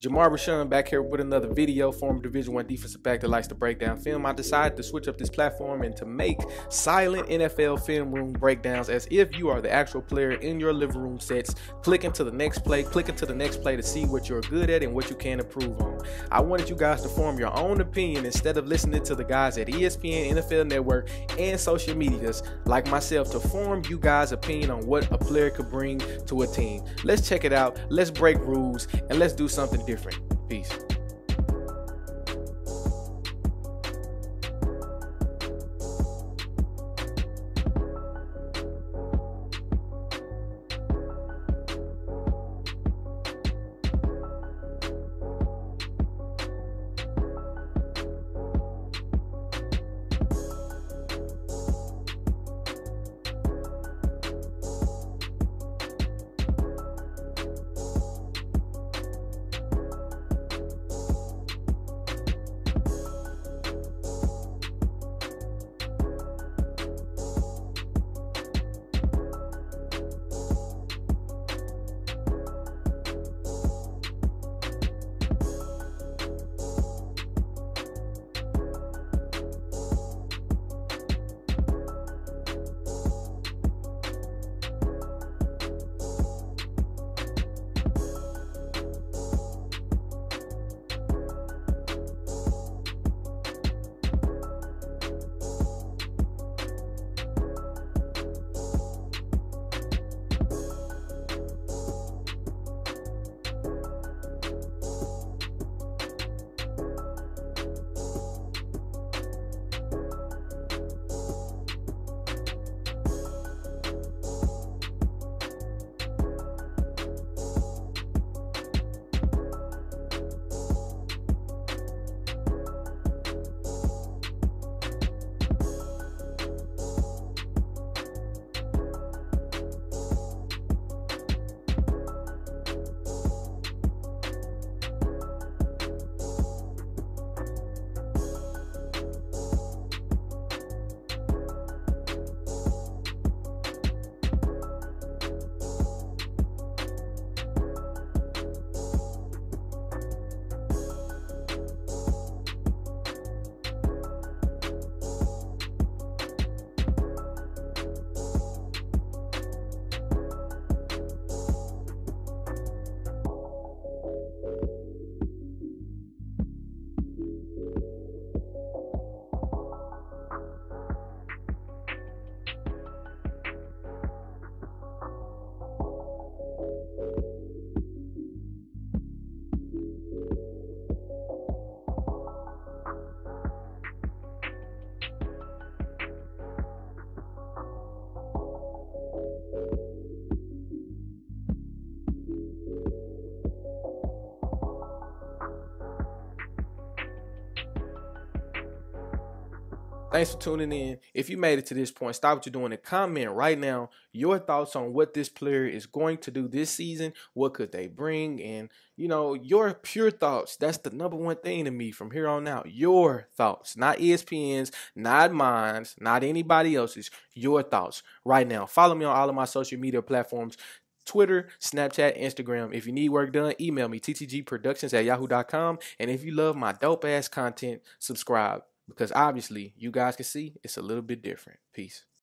Jamar Rashuan back here with another video. Former Division One defensive back that likes to break down film. I decided to switch up this platform and to make silent NFL film room breakdowns as if you are the actual player in your living room sets, clicking to the next play, clicking to the next play to see what you're good at and what you can improve on. I wanted you guys to form your own opinion instead of listening to the guys at ESPN, NFL Network, and social medias like myself to form you guys' opinion on what a player could bring to a team. Let's check it out. Let's break rules and let's do something different. Peace. Thanks for tuning in. If you made it to this point, stop what you're doing and comment right now your thoughts on what this player is going to do this season. What could they bring? And, you know, your pure thoughts. That's the number one thing to me from here on out. Your thoughts, not ESPN's, not mine's, not anybody else's. Your thoughts right now. Follow me on all of my social media platforms. Twitter, Snapchat, Instagram. If you need work done, email me, ttgproductions at yahoo.com. And if you love my dope ass content, subscribe because obviously you guys can see it's a little bit different. Peace.